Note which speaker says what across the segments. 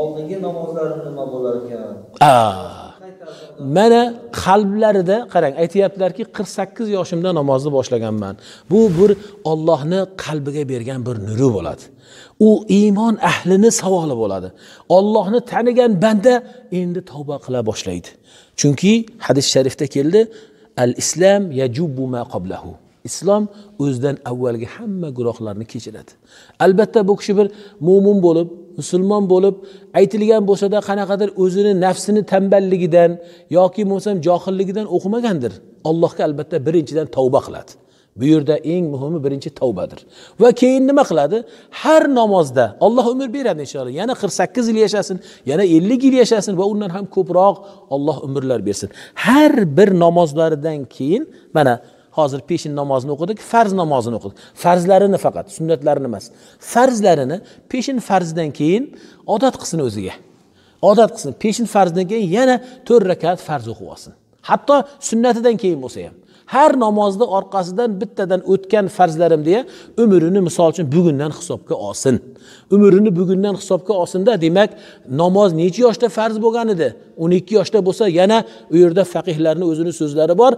Speaker 1: oldingi namozlarim nima bo'lar ekan?
Speaker 2: Mana qalblarida qarang aytyaptilarki qirq sakkiz yoshimda namozni boshlaganman. Bu bir ollohni qalbiga bergan bir nuri bo'ladi. U iymon ahlini savoli bo'ladi. Ollohni tanigan banda endi tavba qila boshlaydi. Chunki hadis sharifda keldi al islam yajubbu ma qablahu islom o'zidan avvalgi hamma gunohlarni kechiradi. Albatta bu kishi bir mo'min bo'lib musulmon bo'lib aytilgan bo'lsada qanaqadir o'zini nafsini tanballigidan yoki bo'lmasam johilligidan o'qimagandir. Allohga albatta birinchidan tavba qiladi. Bu yerda eng muhimi birinchi tavbadir. Va keyin nima qiladi? Har namozda olloh umr beradi inshaalloh. Yana qirq sakkiz yil yashasin yana ellik yil yashasin va undan ham ko'proq olloh umrlar bersin. Har bir namozlaridan keyin mana hozir peshin namozini o'qidik farz namozini o'qidik. Farzlarini faqat sunnatlarini emas. Farzlarini peshin farzidan keyin odat qilsin o'ziga. Odat qilsin. Peshin farzidan keyin yana to'rt rakat farz o'qib olsin. Hatto sunnatidan keyin bo'lsa ham. Har namozni orqasidan bittadan o'tgan farzlarim deya umrini misol uchun bugundan hisobga olsin. Umrini bugundan hisobga olsinda demak namoz necha yoshda farz bo'lgan edi? o'n ikki yoshda bo'lsa yana u yerda faqihlarni o'zini so'zlari bor.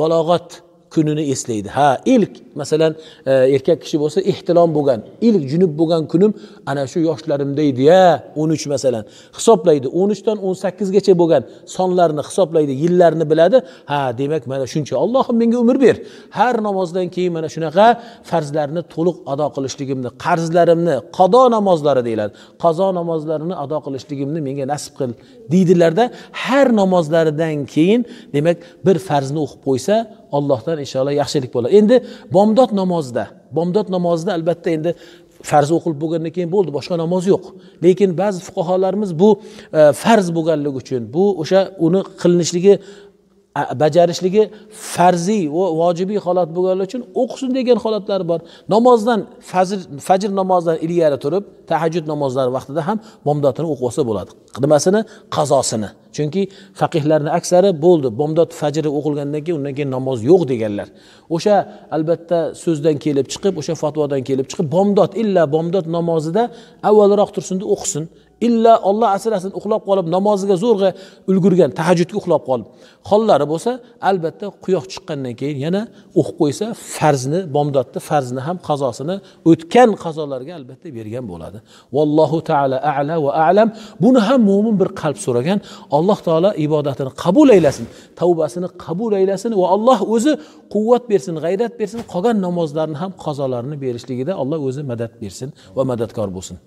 Speaker 2: Balog'at kunini eslaydi. Ha ilk masalan e, erkak kishi bo'lsa ehtilom bo'lgan ilk junub bo'lgan kunim ana shu yoshlarimda edi ya o'n uch masalan. Hisoblaydi o'n uchdan o'n sakkizgacha bo'lgan sonlarni hisoblaydi yillarni biladi. Ha demak mana shuncha. Allohim menga umr ber. Har namozdan keyin mana shunaqa farzlarni to'liq ado qilishligimni qarzlarimni qado namozlari deyiladi. Qazo namozlarini ado qilishligimni menga nasib qil deydilarda har namozlaridan keyin demak bir farzni o'qib qo'ysa allohdan inshaalloh yaxshilik bo'ladi. Endi bomdod namozida bomdod namozida albatta endi farz o'qilib bo'lgandan keyin bo'ldi boshqa namoz yo'q. Lekin ba'zi fuqarolarimiz bu e, farz bo'lganligi uchun bu o'sha uni qilinishligi bajarishligi farziy va vojibiy holat bo'lganligi uchun o'qisin degan holatlar bor. Namozdan fajr fajr namozidan ilgari turib tahajjud namozlari vaqtida ham bomdodini o'qib olsa bo'ladi. Nimasini qazosini. Chunki faqihlarni aksari bo'ldi. Bomdod fajri o'qilgandan keyin undan keyin namoz yo'q deganlar. O'sha albatta so'zdan kelib chiqib o'sha fatvodan kelib chiqib bomdod illa bomdod namozida avvalroq tursinda o'qisin. Illa olloh asrasin uxlab qolib namoziga zo'rg'a ulgurgan tahajjudga uxlab qolib. Hollari bo'lsa albatta quyosh chiqqandan keyin yana o'qib qo'ysa farzni bomdodni farzni ham qazosini o'tgan qazolarga albatta bergan bo'ladi. Vallohu taala ala va alam. Buni ham mo'min bir qalb so'ragan. Alloh taolo ibodatini qabul aylasin tavbasini qabul aylasin va alloh o'zi quvvat bersin g'ayrat bersin qolgan namozlarni ham qazolarini berishligida alloh o'zi madad bersin va madadkor bo'lsin.